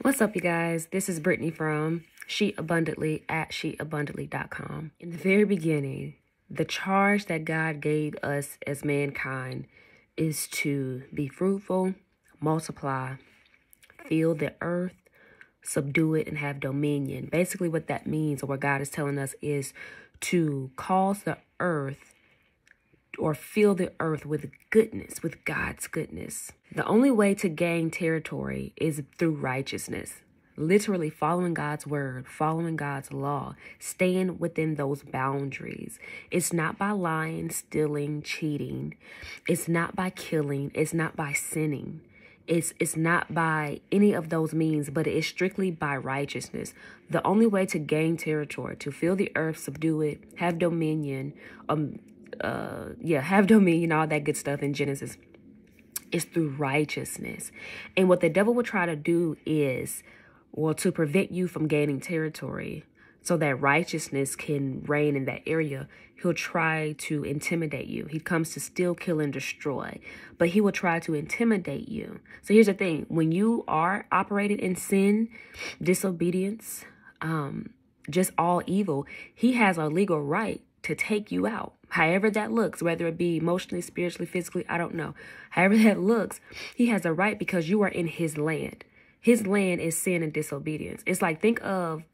What's up, you guys? This is Brittany from She Abundantly at SheAbundantly.com. In the very beginning, the charge that God gave us as mankind is to be fruitful, multiply, fill the earth, subdue it, and have dominion. Basically, what that means, or what God is telling us, is to cause the earth or fill the earth with goodness, with God's goodness. The only way to gain territory is through righteousness. Literally following God's word, following God's law, staying within those boundaries. It's not by lying, stealing, cheating. It's not by killing. It's not by sinning. It's, it's not by any of those means, but it is strictly by righteousness. The only way to gain territory, to fill the earth, subdue it, have dominion, um, uh, yeah, have dominion, all that good stuff in Genesis, is through righteousness. And what the devil will try to do is, well, to prevent you from gaining territory so that righteousness can reign in that area, he'll try to intimidate you. He comes to steal, kill, and destroy, but he will try to intimidate you. So here's the thing when you are operating in sin, disobedience, um, just all evil, he has a legal right to take you out. However that looks, whether it be emotionally, spiritually, physically, I don't know. However that looks, he has a right because you are in his land. His land is sin and disobedience. It's like think of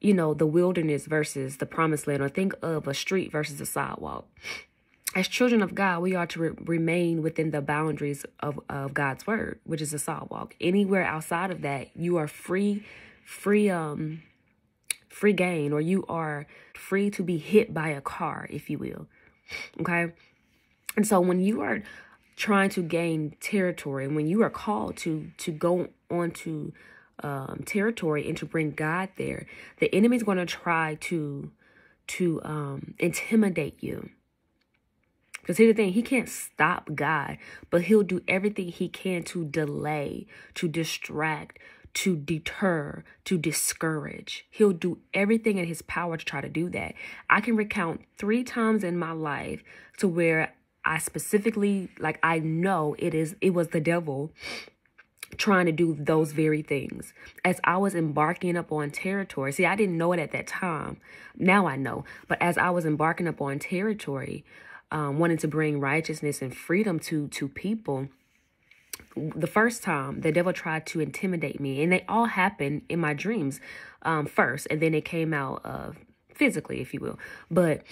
you know, the wilderness versus the promised land, or think of a street versus a sidewalk. As children of God, we are to re remain within the boundaries of, of God's word, which is a sidewalk. Anywhere outside of that, you are free, free, um, free gain, or you are free to be hit by a car, if you will. Okay. And so when you are trying to gain territory, and when you are called to to go on to um, territory and to bring God there, the enemy's going to try to to um, intimidate you. Because here's the thing, he can't stop God, but he'll do everything he can to delay, to distract, to deter, to discourage. He'll do everything in his power to try to do that. I can recount three times in my life to where I specifically, like I know it is, it was the devil trying to do those very things. As I was embarking up on territory, see, I didn't know it at that time. Now I know. But as I was embarking up on territory, um, wanting to bring righteousness and freedom to to people, the first time the devil tried to intimidate me, and they all happened in my dreams um, first, and then it came out uh, physically, if you will. But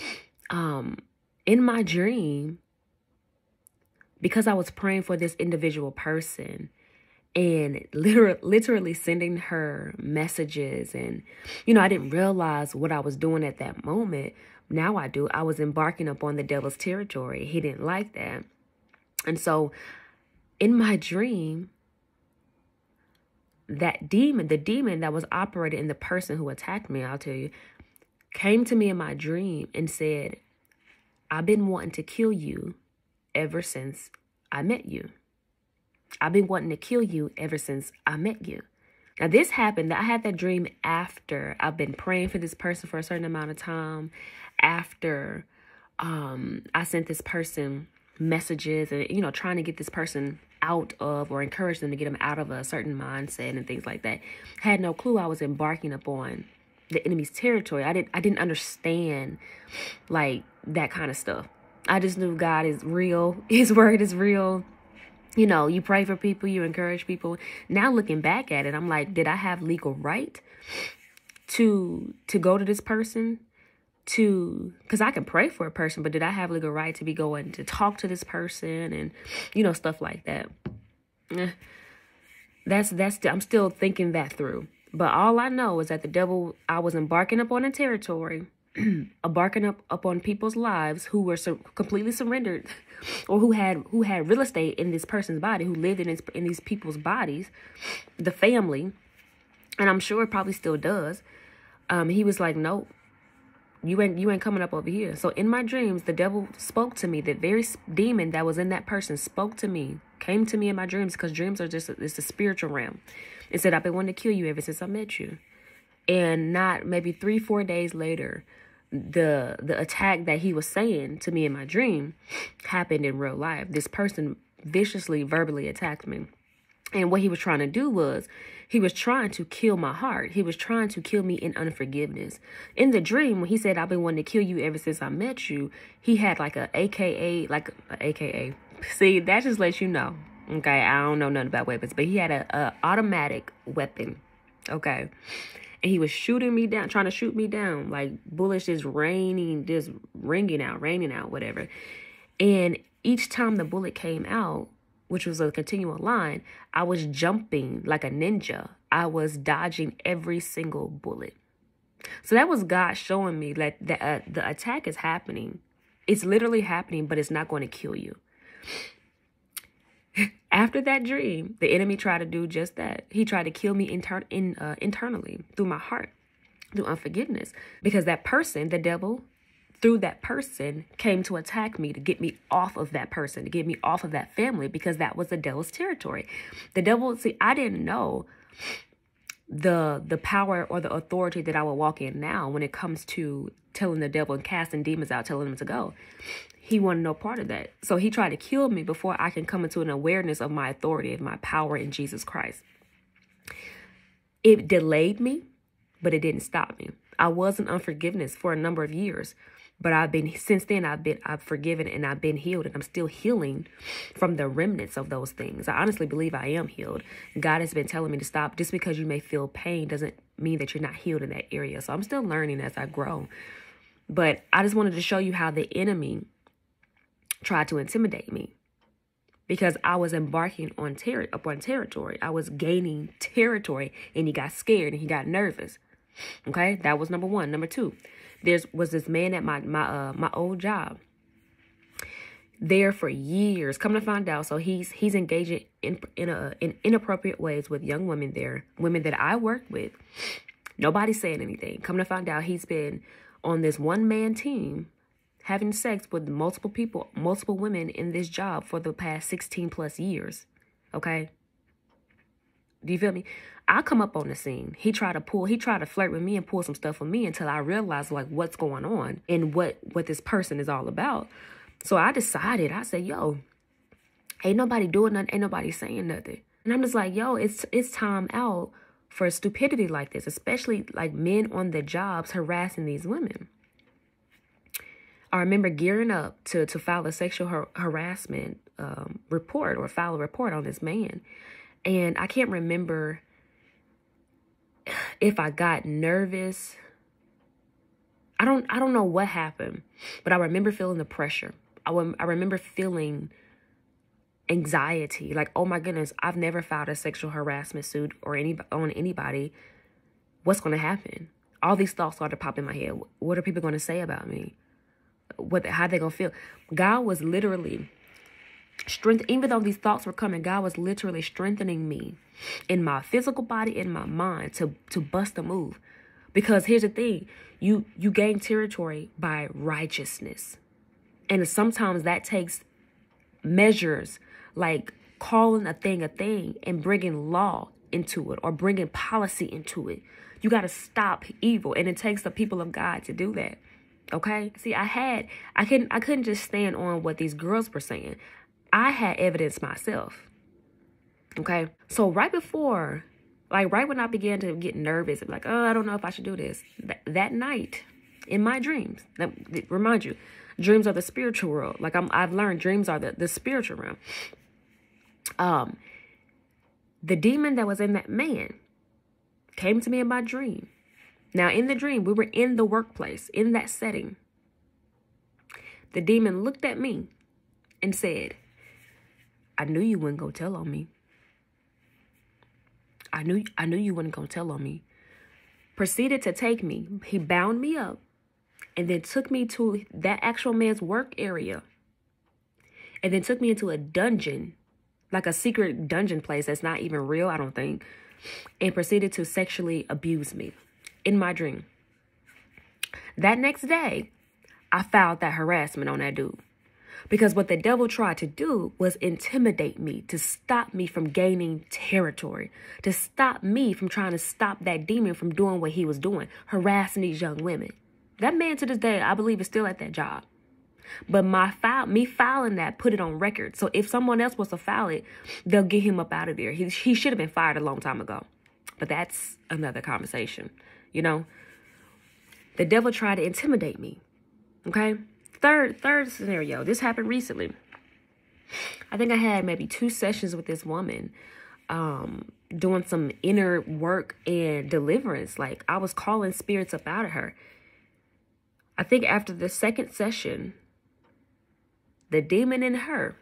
um, in my dream, because I was praying for this individual person, and literally, literally sending her messages and you know i didn't realize what i was doing at that moment. Now i do. I was embarking upon the devil's territory. He didn't like that. And so in my dream that demon the demon that was operating in the person who attacked me i'll tell you came to me in my dream and said i've been wanting to kill you ever since i met you I've been wanting to kill you ever since I met you. Now, this happened. That I had that dream after I've been praying for this person for a certain amount of time. After um, I sent this person messages and, you know, trying to get this person out of or encourage them to get them out of a certain mindset and things like that. Had no clue I was embarking upon the enemy's territory. I didn't I didn't understand like that kind of stuff. I just knew God is real. His word is real you know, you pray for people, you encourage people. Now looking back at it, I'm like, did I have legal right to to go to this person? To because I can pray for a person, but did I have legal right to be going to talk to this person and you know stuff like that? Eh, that's that's I'm still thinking that through. But all I know is that the devil, I was embarking upon a territory embarking up upon people's lives who were completely surrendered or who had who had real estate in this person's body who lived in in these people's bodies the family and i'm sure it probably still does um he was like nope you ain't you ain't coming up over here so in my dreams the devil spoke to me the very demon that was in that person spoke to me came to me in my dreams because dreams are just it's a spiritual realm and said i've been wanting to kill you ever since i met you and not maybe three four days later the the attack that he was saying to me in my dream happened in real life. This person viciously verbally attacked me. And what he was trying to do was he was trying to kill my heart. He was trying to kill me in unforgiveness. In the dream, when he said, I've been wanting to kill you ever since I met you, he had like a AKA, like a AKA. See, that just lets you know. Okay, I don't know nothing about weapons, but he had a, a automatic weapon. Okay. And he was shooting me down, trying to shoot me down, like bullets just raining, just ringing out, raining out, whatever. And each time the bullet came out, which was a continual line, I was jumping like a ninja. I was dodging every single bullet. So that was God showing me that the, uh, the attack is happening. It's literally happening, but it's not going to kill you. After that dream, the enemy tried to do just that. He tried to kill me inter- in, uh, internally through my heart, through unforgiveness. Because that person, the devil, through that person came to attack me to get me off of that person, to get me off of that family because that was the devil's territory. The devil, see, I didn't know the the power or the authority that I would walk in now when it comes to telling the devil and casting demons out, telling them to go. He wanted no part of that. So he tried to kill me before I can come into an awareness of my authority, of my power in Jesus Christ. It delayed me, but it didn't stop me. I was in unforgiveness for a number of years. But I've been since then I've been I've forgiven and I've been healed and I'm still healing from the remnants of those things. I honestly believe I am healed. God has been telling me to stop. Just because you may feel pain doesn't mean that you're not healed in that area. So I'm still learning as I grow. But I just wanted to show you how the enemy tried to intimidate me because I was embarking on ter- upon territory. I was gaining territory and he got scared and he got nervous. Okay, that was number one. Number two, there's was this man at my my uh my old job there for years. Come to find out, so he's he's engaging in in a in inappropriate ways with young women there, women that I work with. Nobody's saying anything. Come to find out, he's been on this one man team having sex with multiple people, multiple women in this job for the past 16 plus years. Okay? Do you feel me? I come up on the scene. He tried to pull, he tried to flirt with me and pull some stuff with me until I realized like what's going on and what what this person is all about. So I decided, I said, yo, ain't nobody doing nothing, ain't nobody saying nothing. And I'm just like, yo, it's it's time out for stupidity like this, especially like men on the jobs harassing these women. I remember gearing up to to file a sexual har- harassment um, report or file a report on this man, and I can't remember if I got nervous. I don't I don't know what happened, but I remember feeling the pressure. I, I remember feeling anxiety like oh my goodness i've never filed a sexual harassment suit or any on anybody. What's going to happen? All these thoughts started popping in my head. What are people going to say about me? What how they going to feel? God was literally strength even though these thoughts were coming god was literally strengthening me in my physical body in my mind to to bust a move. Because here's the thing you you gain territory by righteousness. And sometimes that takes measures like calling a thing a thing and bringing law into it or bringing policy into it. You got to stop evil and it takes the people of god to do that okay? See i had i couldn't i couldn't just stand on what these girls were saying I had evidence myself. Okay. So right before, like right when I began to get nervous, like, oh, I don't know if I should do this. Th- that night in my dreams, that, remind you, dreams are the spiritual world. Like I'm, I've learned dreams are the, the spiritual realm. Um, the demon that was in that man came to me in my dream. Now, in the dream, we were in the workplace, in that setting. The demon looked at me and said, I knew you wouldn't go tell on me. I knew I knew you wouldn't go tell on me. Proceeded to take me. He bound me up and then took me to that actual man's work area. And then took me into a dungeon, like a secret dungeon place that's not even real, I don't think, and proceeded to sexually abuse me in my dream. That next day, I filed that harassment on that dude. Because what the devil tried to do was intimidate me, to stop me from gaining territory, to stop me from trying to stop that demon from doing what he was doing, harassing these young women. That man to this day, I believe, is still at that job. But my file, me filing that, put it on record. So if someone else was to file it, they'll get him up out of there. He, he should have been fired a long time ago. But that's another conversation, you know. The devil tried to intimidate me. Okay. Third, third scenario. This happened recently. I think I had maybe two sessions with this woman, um, doing some inner work and deliverance. Like I was calling spirits up out of her. I think after the second session, the demon in her.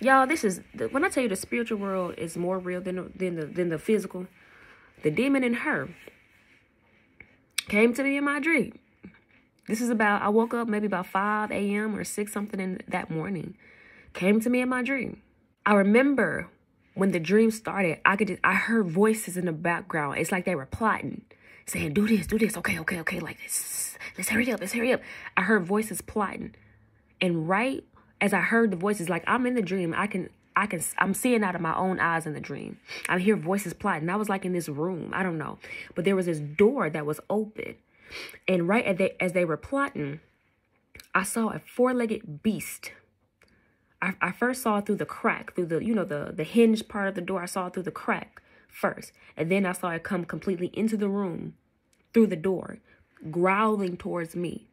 Y'all, this is when I tell you the spiritual world is more real than than the than the physical. The demon in her came to me in my dream. This is about I woke up maybe about 5 a.m. or 6 something in that morning. Came to me in my dream. I remember when the dream started, I could just, I heard voices in the background. It's like they were plotting, saying, "Do this, do this. Okay, okay, okay. Like this. Let's hurry up. Let's hurry up." I heard voices plotting. And right as I heard the voices, like I'm in the dream, I can, I can, I'm seeing out of my own eyes in the dream. I hear voices plotting. I was like in this room, I don't know, but there was this door that was open, and right as they as they were plotting, I saw a four-legged beast. I, I first saw it through the crack, through the you know the the hinge part of the door. I saw it through the crack first, and then I saw it come completely into the room through the door, growling towards me.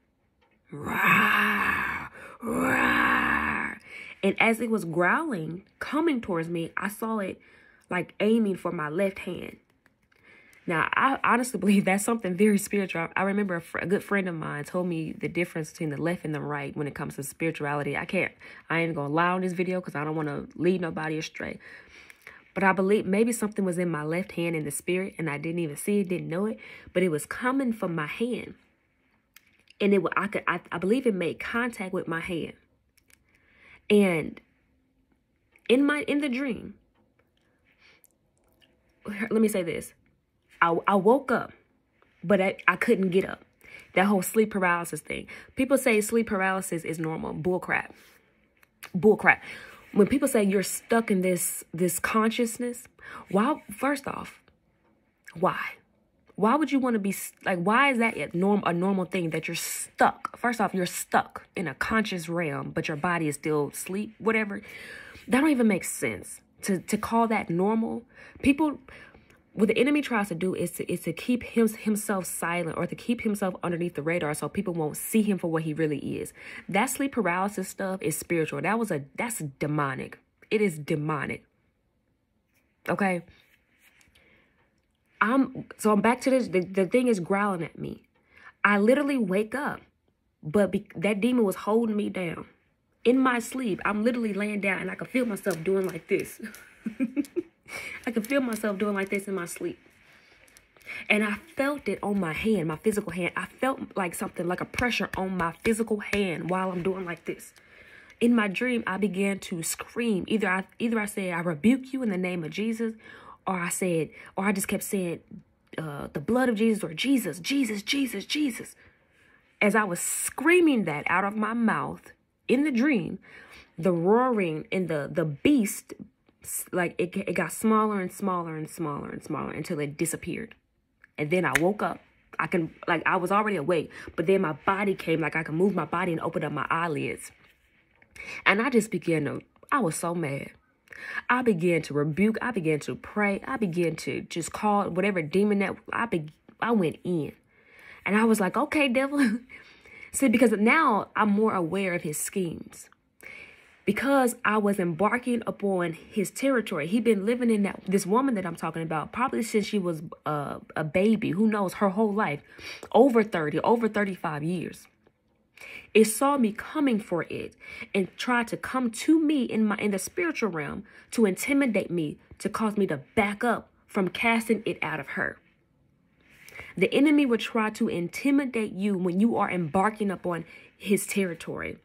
Rah! Rawr. And as it was growling, coming towards me, I saw it like aiming for my left hand. Now, I honestly believe that's something very spiritual. I remember a, fr- a, good friend of mine told me the difference between the left and the right when it comes to spirituality. I can't, I ain't gonna lie on this video because I don't want to lead nobody astray. But I believe maybe something was in my left hand in the spirit and I didn't even see it, didn't know it, but it was coming from my hand and it I could I, I believe it made contact with my hand. And in my in the dream, let me say this. I I woke up, but I, I couldn't get up. That whole sleep paralysis thing. People say sleep paralysis is normal. Bull crap. Bull crap. When people say you're stuck in this this consciousness, why first off, why? why would you want to be like why is that a norm a normal thing that you're stuck first off you're stuck in a conscious realm but your body is still sleep whatever that don't even make sense to to call that normal people what the enemy tries to do is to, is to keep him, himself silent or to keep himself underneath the radar so people won't see him for what he really is. That sleep paralysis stuff is spiritual. That was a that's demonic. It is demonic. Okay? I'm so I'm back to this. The, the thing is growling at me. I literally wake up, but be, that demon was holding me down. In my sleep, I'm literally laying down and I can feel myself doing like this. Can feel myself doing like this in my sleep. And I felt it on my hand, my physical hand. I felt like something, like a pressure on my physical hand while I'm doing like this. In my dream, I began to scream. Either I either I said, I rebuke you in the name of Jesus, or I said, or I just kept saying, uh, the blood of Jesus, or Jesus, Jesus, Jesus, Jesus. As I was screaming that out of my mouth in the dream, the roaring and the the beast, like it, it got smaller and smaller and smaller and smaller until it disappeared. And then I woke up. I can like I was already awake, but then my body came like I could move my body and open up my eyelids. And I just began to I was so mad. I began to rebuke. I began to pray. I began to just call whatever demon that I be, I went in. And I was like, okay, devil. See, because now I'm more aware of his schemes. Because I was embarking upon his territory. He'd been living in that this woman that I'm talking about probably since she was uh, a baby. Who knows her whole life, over 30, over 35 years. It saw me coming for it and tried to come to me in my in the spiritual realm to intimidate me, to cause me to back up from casting it out of her. The enemy will try to intimidate you when you are embarking upon his territory.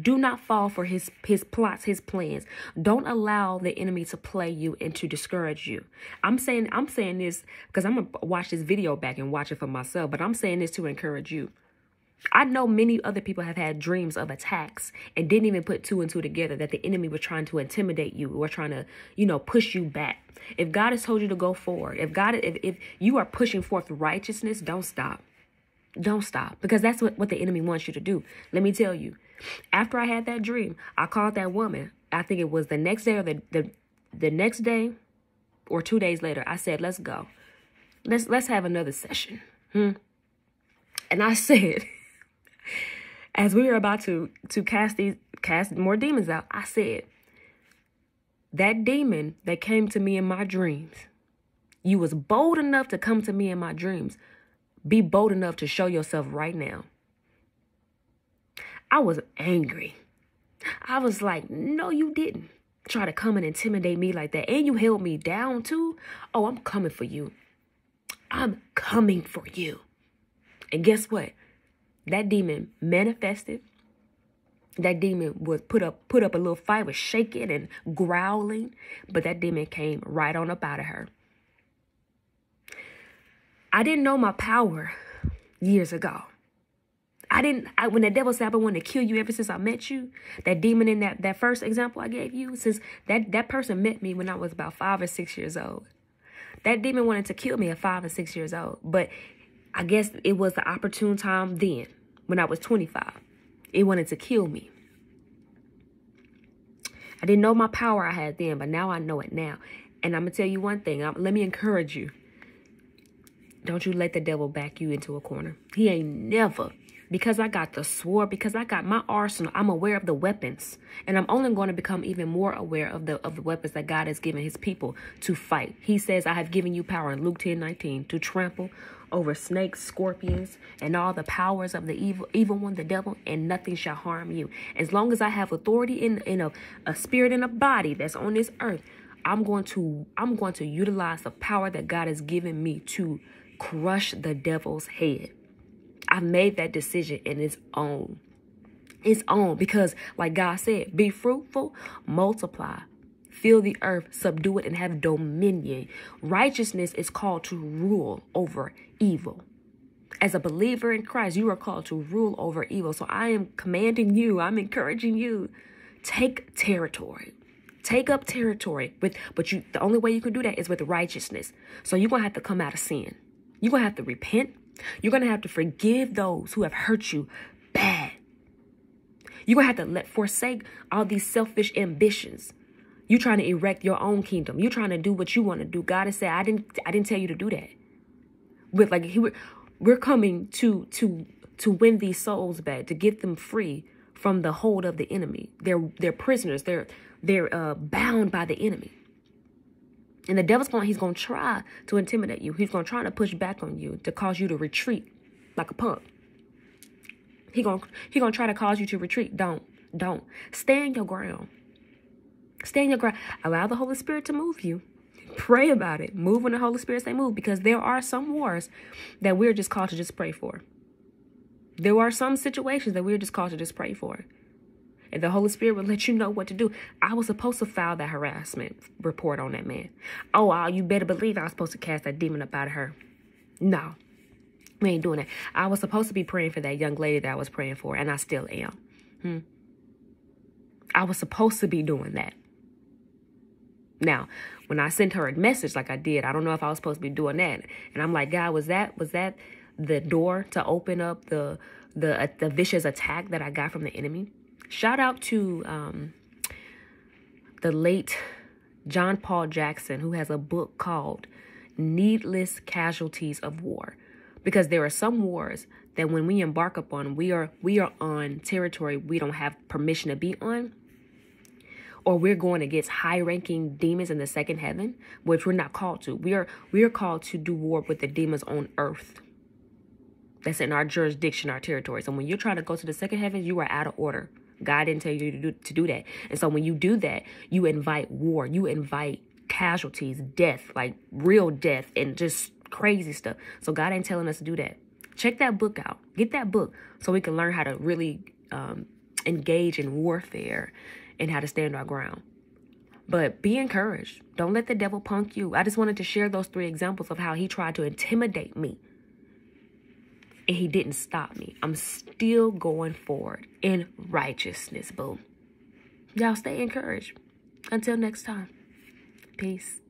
Do not fall for his his plots, his plans. Don't allow the enemy to play you and to discourage you. I'm saying I'm saying this because I'm gonna watch this video back and watch it for myself, but I'm saying this to encourage you. I know many other people have had dreams of attacks and didn't even put two and two together that the enemy was trying to intimidate you or trying to, you know, push you back. If God has told you to go forward, if God if, if you are pushing forth righteousness, don't stop. Don't stop because that's what, what the enemy wants you to do. Let me tell you, after I had that dream, I called that woman. I think it was the next day or the, the, the next day or two days later. I said, let's go. Let's, let's have another session. Hmm. And I said, as we were about to, to cast these, cast more demons out, I said, that demon that came to me in my dreams, you was bold enough to come to me in my dreams. Be bold enough to show yourself right now. I was angry. I was like, no, you didn't try to come and intimidate me like that. And you held me down too. Oh, I'm coming for you. I'm coming for you. And guess what? That demon manifested that demon was put up put up a little fight, was shaking and growling, but that demon came right on up out of her. I didn't know my power years ago. I didn't I, when the devil said I wanted to kill you ever since I met you, that demon in that, that first example I gave you, since that, that person met me when I was about five or six years old. That demon wanted to kill me at five or six years old. But I guess it was the opportune time then, when I was 25. It wanted to kill me. I didn't know my power I had then, but now I know it now. And I'm going to tell you one thing. I'm, let me encourage you. Don't you let the devil back you into a corner. He ain't never because I got the sword, because I got my arsenal, I'm aware of the weapons. And I'm only going to become even more aware of the of the weapons that God has given his people to fight. He says, I have given you power in Luke 10 19 to trample over snakes, scorpions, and all the powers of the evil evil one, the devil, and nothing shall harm you. As long as I have authority in, in a, a spirit and a body that's on this earth, I'm going to I'm going to utilize the power that God has given me to crush the devil's head. I made that decision in its own. Its own because like God said, be fruitful, multiply, fill the earth, subdue it, and have dominion. Righteousness is called to rule over evil. As a believer in Christ, you are called to rule over evil. So I am commanding you, I'm encouraging you, take territory. Take up territory with but you the only way you can do that is with righteousness. So you're gonna have to come out of sin. You're gonna have to repent you're going to have to forgive those who have hurt you bad. You're going to have to let forsake all these selfish ambitions. You're trying to erect your own kingdom. You're trying to do what you want to do. God has said, I didn't I didn't tell you to do that. With like he we're coming to to to win these souls back, to get them free from the hold of the enemy. They're they're prisoners. They're they're uh, bound by the enemy. And the devil's going, he's going to try to intimidate you. He's going to try to push back on you to cause you to retreat like a punk. He going he going to try to cause you to retreat. Don't, don't. Stand your ground. Stand your ground. Allow the Holy Spirit to move you. Pray about it. Move when the Holy Spirit say move because there are some wars that we're just called to just pray for. There are some situations that we're just called to just pray for and the Holy Spirit will let you know what to do. I was supposed to file that harassment report on that man. Oh, uh, you better believe I was supposed to cast that demon up out of her. No, we ain't doing that. I was supposed to be praying for that young lady that I was praying for, and I still am. Hmm. I was supposed to be doing that. Now, when I sent her a message like I did, I don't know if I was supposed to be doing that. And I'm like, God, was that was that the door to open up the the uh, the vicious attack that I got from the enemy? Shout out to um, the late John Paul Jackson, who has a book called Needless Casualties of War. Because there are some wars that when we embark upon, we are we are on territory we don't have permission to be on. Or we're going against high-ranking demons in the second heaven, which we're not called to. We are we are called to do war with the demons on earth. That's in our jurisdiction, our territory. So when you're trying to go to the second heaven, you are out of order. God didn't tell you to do, to do that. And so when you do that, you invite war, you invite casualties, death, like real death, and just crazy stuff. So God ain't telling us to do that. Check that book out. Get that book so we can learn how to really um, engage in warfare and how to stand our ground. But be encouraged. Don't let the devil punk you. I just wanted to share those three examples of how he tried to intimidate me and he didn't stop me. I'm still going forward in righteousness, boom. Y'all stay encouraged. Until next time, peace.